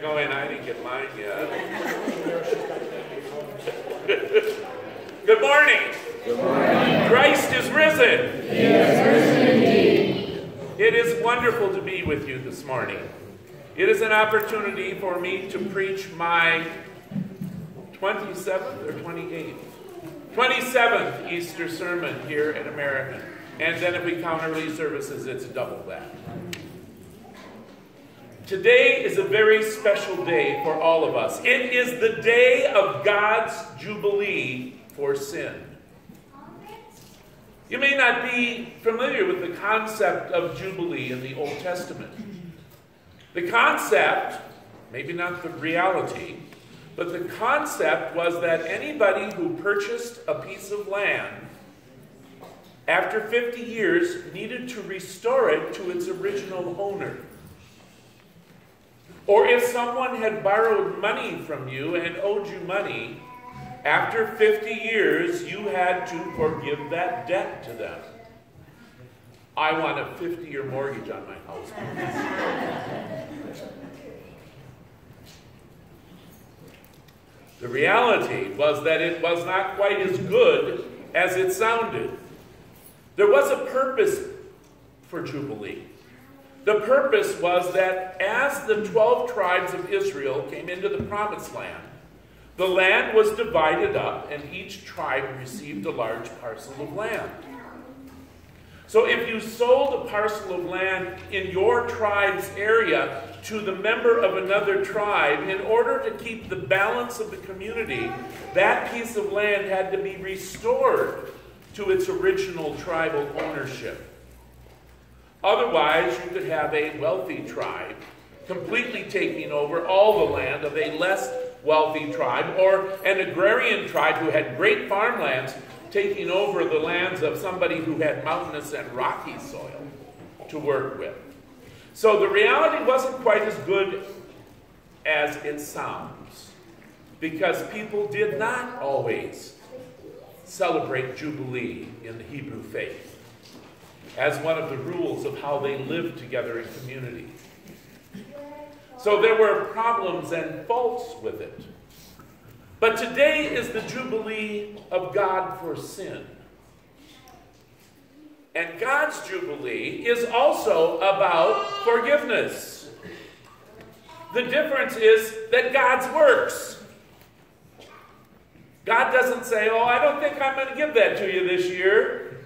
going, I didn't get mine yet. Good morning. Good morning. Christ is risen. He is risen indeed. It is wonderful to be with you this morning. It is an opportunity for me to preach my 27th or 28th? 27th Easter sermon here at American. And then if we count early services, it's double that. Today is a very special day for all of us. It is the day of God's Jubilee for sin. You may not be familiar with the concept of Jubilee in the Old Testament. The concept, maybe not the reality, but the concept was that anybody who purchased a piece of land after 50 years needed to restore it to its original owner. Or if someone had borrowed money from you and owed you money, after 50 years you had to forgive that debt to them. I want a 50 year mortgage on my house. the reality was that it was not quite as good as it sounded. There was a purpose for Jubilee. The purpose was that as the 12 tribes of Israel came into the promised land, the land was divided up and each tribe received a large parcel of land. So if you sold a parcel of land in your tribe's area to the member of another tribe, in order to keep the balance of the community, that piece of land had to be restored to its original tribal ownership. Otherwise, you could have a wealthy tribe completely taking over all the land of a less wealthy tribe, or an agrarian tribe who had great farmlands taking over the lands of somebody who had mountainous and rocky soil to work with. So the reality wasn't quite as good as it sounds, because people did not always celebrate Jubilee in the Hebrew faith as one of the rules of how they lived together in community. So there were problems and faults with it. But today is the Jubilee of God for sin. And God's Jubilee is also about forgiveness. The difference is that God's works. God doesn't say, Oh, I don't think I'm going to give that to you this year.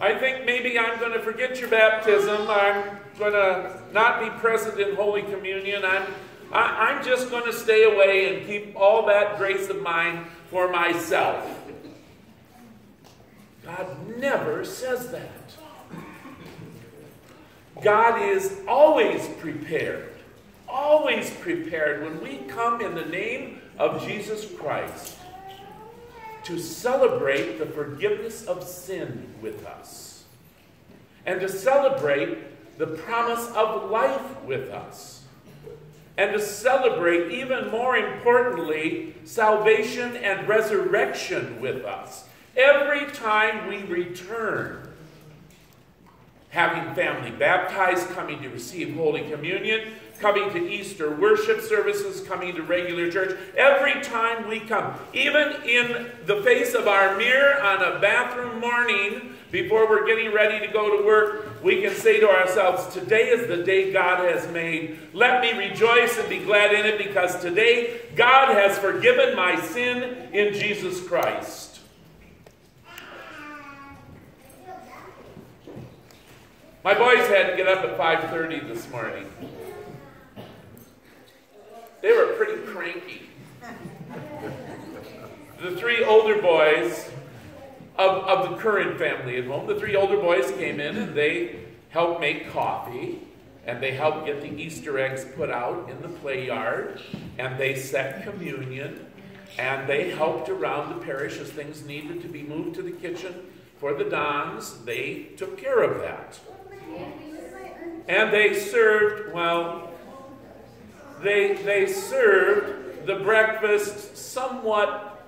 I think maybe I'm going to forget your baptism. I'm going to not be present in Holy Communion. I'm, I, I'm just going to stay away and keep all that grace of mine for myself. God never says that. God is always prepared, always prepared when we come in the name of Jesus Christ to celebrate the forgiveness of sin with us and to celebrate the promise of life with us and to celebrate, even more importantly, salvation and resurrection with us. Every time we return, having family baptized, coming to receive Holy Communion, coming to Easter worship services, coming to regular church. Every time we come, even in the face of our mirror on a bathroom morning, before we're getting ready to go to work, we can say to ourselves, Today is the day God has made. Let me rejoice and be glad in it because today God has forgiven my sin in Jesus Christ. My boys had to get up at 5:30 this morning. They were pretty cranky. The three older boys of, of the current family at home, the three older boys came in and they helped make coffee and they helped get the Easter eggs put out in the play yard and they set communion and they helped around the parish as things needed to be moved to the kitchen for the Dons. They took care of that. And they served, well, they, they served the breakfast somewhat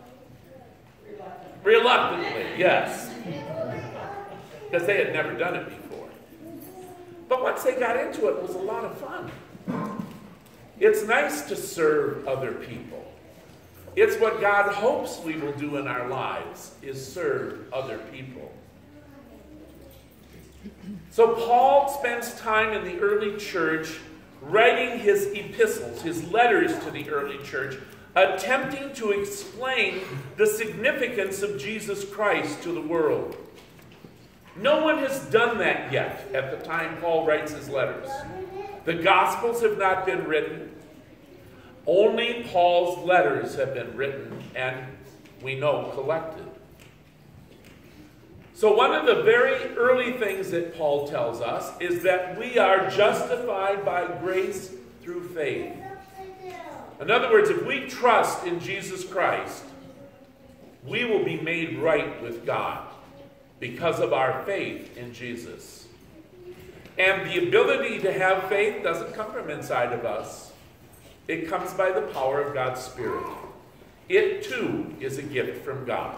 reluctantly, yes, because they had never done it before. But once they got into it, it was a lot of fun. It's nice to serve other people. It's what God hopes we will do in our lives is serve other people. So Paul spends time in the early church writing his epistles, his letters to the early church, attempting to explain the significance of Jesus Christ to the world. No one has done that yet at the time Paul writes his letters. The Gospels have not been written. Only Paul's letters have been written and we know collected. So, one of the very early things that Paul tells us is that we are justified by grace through faith. In other words, if we trust in Jesus Christ, we will be made right with God because of our faith in Jesus. And the ability to have faith doesn't come from inside of us, it comes by the power of God's Spirit. It too is a gift from God.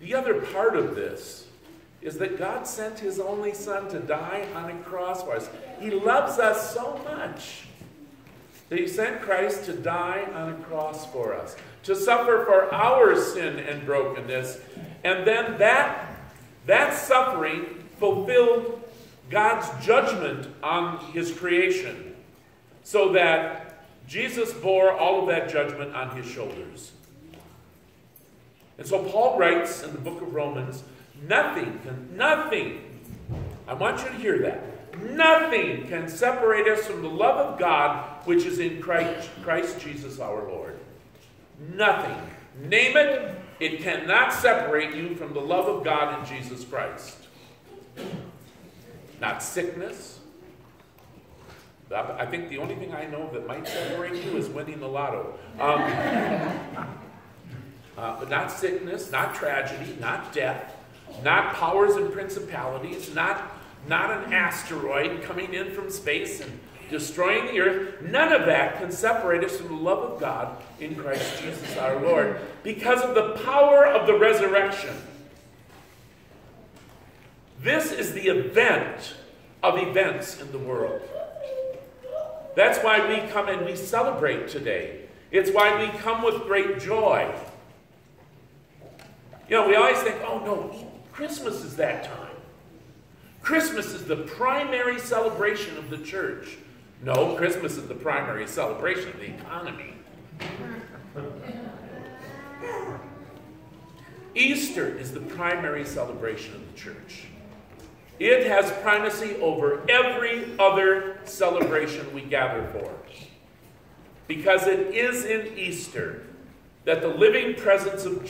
The other part of this is that God sent his only son to die on a cross for us. He loves us so much that he sent Christ to die on a cross for us, to suffer for our sin and brokenness. And then that, that suffering fulfilled God's judgment on his creation, so that Jesus bore all of that judgment on his shoulders. And so Paul writes in the book of Romans, nothing can, nothing, I want you to hear that. Nothing can separate us from the love of God which is in Christ, Christ Jesus our Lord. Nothing. Name it, it cannot separate you from the love of God in Jesus Christ. Not sickness. I think the only thing I know that might separate you is winning the lotto. Um, uh, but not sickness, not tragedy, not death, not powers and principalities, not, not an asteroid coming in from space and destroying the earth. None of that can separate us from the love of God in Christ Jesus our Lord because of the power of the resurrection. This is the event of events in the world. That's why we come and we celebrate today. It's why we come with great joy. You know, we always think, oh no, Christmas is that time. Christmas is the primary celebration of the church. No, Christmas is the primary celebration of the economy. Easter is the primary celebration of the church. It has primacy over every other celebration we gather for. Because it is in Easter that the living presence of,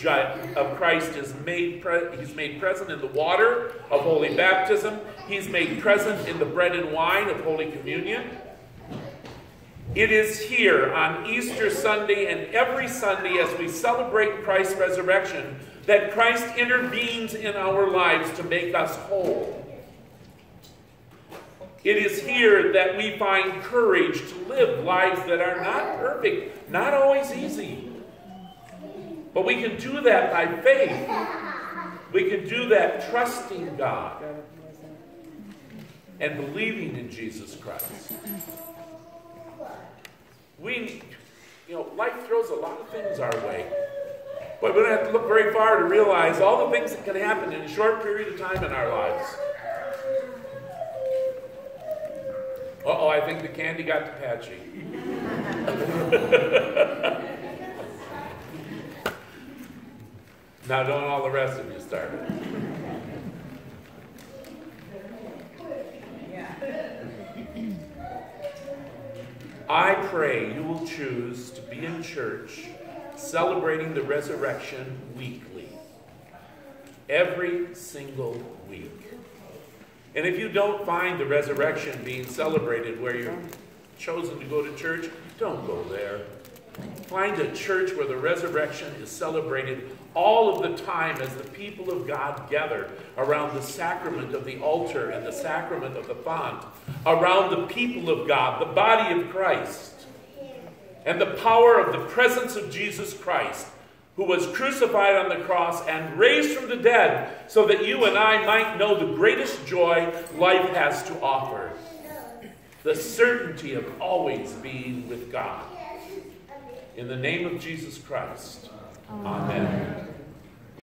Christ is made, he's made present in the water of holy baptism. He's made present in the bread and wine of Holy Communion. It is here on Easter Sunday and every Sunday as we celebrate Christ's resurrection that Christ intervenes in our lives to make us whole. It is here that we find courage to live lives that are not perfect, not always easy. But we can do that by faith. We can do that trusting God and believing in Jesus Christ. We, you know, life throws a lot of things our way. But we don't have to look very far to realize all the things that can happen in a short period of time in our lives. Uh oh, I think the candy got to Patchy. now, don't all the rest of you start. I pray you will choose to be in church celebrating the resurrection weekly. Every single week. And if you don't find the resurrection being celebrated where you're chosen to go to church, don't go there. Find a church where the resurrection is celebrated all of the time as the people of God gather around the sacrament of the altar and the sacrament of the font, around the people of God, the body of Christ, and the power of the presence of Jesus Christ who was crucified on the cross and raised from the dead, so that you and I might know the greatest joy life has to offer the certainty of always being with God. In the name of Jesus Christ, amen.